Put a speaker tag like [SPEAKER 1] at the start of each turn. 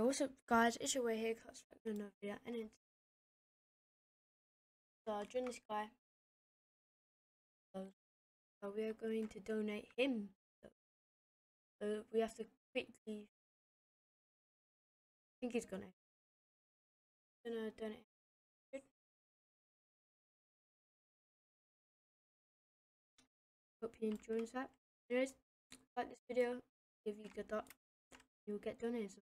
[SPEAKER 1] Yo, what's up, guys? It's your way here, Clux back another video, and it's so joined this guy. So, so we are going to donate him. So we have to quickly. I think he's gonna. Gonna donate. Hope he enjoys that. Anyways, like this video, give you a good up, you'll get donated.